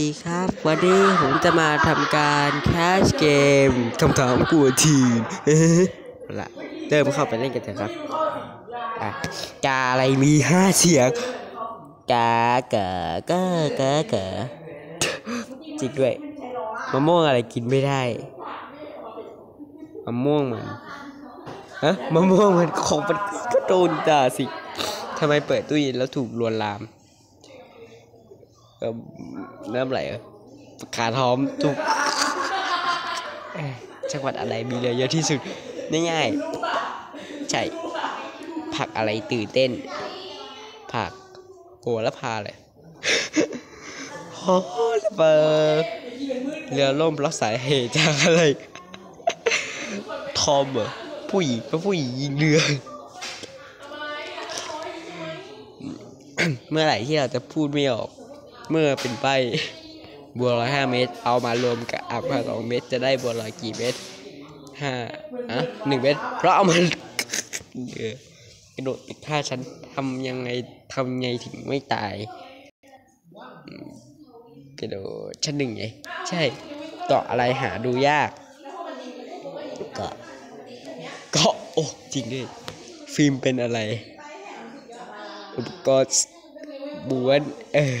สวัสดีครับ วันนี้ผมจะมาทำการแคชเกมคำถามกลัวทีมละเริ่มเข้าไปเล่นกันเถอะครับกาอะไรมีห้าเสียงกาเกากากากาจริงด้วยมะม่วงอะไรกินไม่ได้มะม่วงมันฮะมะม่วงมันของมันก็โดนด่าสิทำไมเปิดตู้เย็นแล้วถูกลวนลาม น้ำไหลเหรขาท้อมทุกจังหวัดอะไรมีเรือเยอะที่สุดง่ายๆใช่ผักอะไรตื่นเต้น ผักโหระพาเลยโอ้ระเบิดเรือล่มเพราะสาเหตุจากอะไร ทอมเหรอผู้หญิงเพราะผู้หญิงยิงเรือเมื่อไหร่ที่เราจะพูดไม่ออก เมื่อเป็นใบบัวลอยห้าเมตร เอามารวมกับอักพาสองเมตร จะได้บัวลอยกี่เมตรห้าอะหนึ่งเมตร เพราะเอามันเออกระโดดติดท่าฉันทำยังไงทำไงถึงไม่ตายกระโดดชั้นหนึ่งไงใช่เกาะอะไรหาดูยากเกาะเกาะโอ้จริงด้วยฟิล์มเป็นอะไร อุปกรณ์บ้วนเออ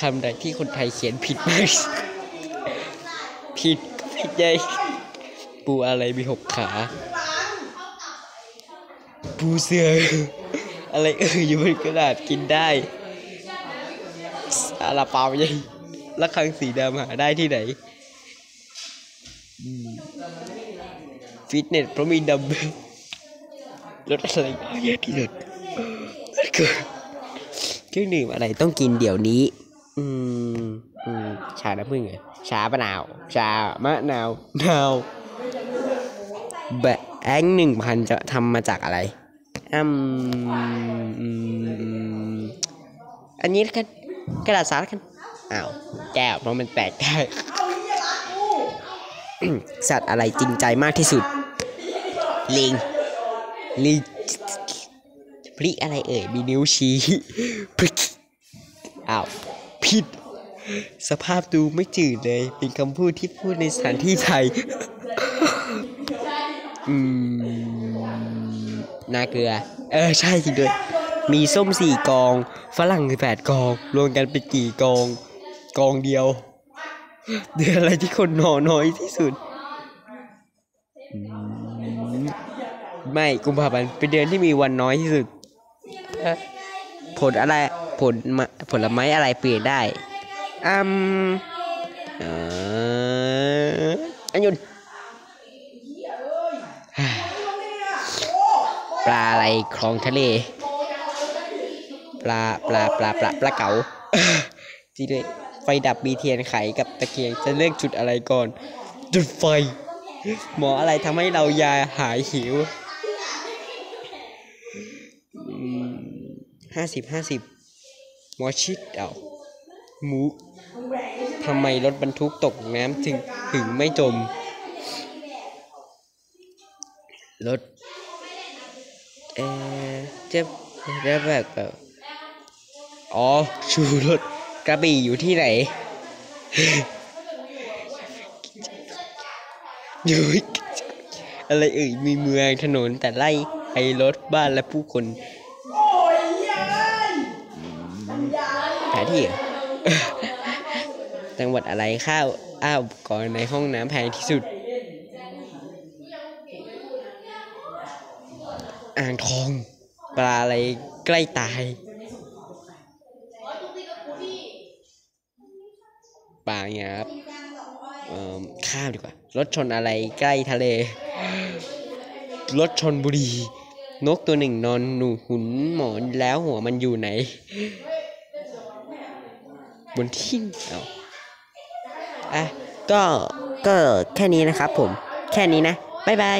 คำใดที่คนไทยเขียนผิดมากผิดผิดใหญ่ปูอะไรมีหกขา ปูเสืออะไรเอออยู่บนกระดาษกินได้ซาลาเปาใหญ่ละครังสีดำหาได้ที่ไหนฟิตเนสเพราะมีดัมเบลรถอะไรเยอะที่สุดเครื่องดื่มอะไรต้องกินเดี๋ยวนี้ อืมอืมชาน้ำผึ้งเหรอชามะนาว ชามะนาว นาว แบงค์หนึ่งพันจะทำมาจากอะไรอืมอืมอันนี้กันกระดาษสารกันอ้าวแก้วเพราะมันแตกได้สัตว์อะไรจริงใจมากที่สุด ลิง ลิงพริกอะไรเอ่ย มีนิ้วชี้พริกอ้าว ผิด สภาพดูไม่จืดเลย เป็นคำพูดที่พูดในสถานที่ไทย อืมนาเกลือ เออ ใช่จริงด้วย มีส้มสี่กอง ฝรั่งแปดกอง รวมกันเป็นกี่กอง กองเดียว เดือนอะไรที่คนนอนน้อยที่สุด ไม่กุมภาพันธ์เป็นเดือนที่มีวันน้อยที่สุด ผลอะไร ผลมะผลไม้อะไรเปลี่ยนได้อืมเอ่ออันยุนปลาอะไรคลองทะเล ปลาปลาปลาปลาปลาเก๋าจริงด้วยไฟดับมีเทียนไขกับตะเกียงจะเลือกจุดอะไรก่อน จุดไฟ หมออะไรทำให้เรายาหายหิวห้าสิบห้าสิบห มอชิดเอามูทำไมรถบรรทุกตกน้ำถึงถึงไม่จม รถ เออจะจะแบบแบบอ๋อ ชูรถกระบี่อยู่ที่ไหน อยู่อะไรเอ่ย มีเมืองถนนแต่ไล่ไปรถบ้านและผู้คน แผนที่จังหวัดอะไรข้าวอ้าวก่อนในห้องน้ำแพงที่สุด อ่างทอง ปลาอะไรใกล้ตาย ปลาเงี้ยครับข้าวดีกว่า รถชนอะไรใกล้ทะเล รถชนบุรี นกตัวหนึ่งนอนหนูหุนหมอนแล้วหัวมันอยู่ไหน บนที่เอาอะก็ก็แค่นี้นะครับผม แค่นี้นะ บ๊ายบาย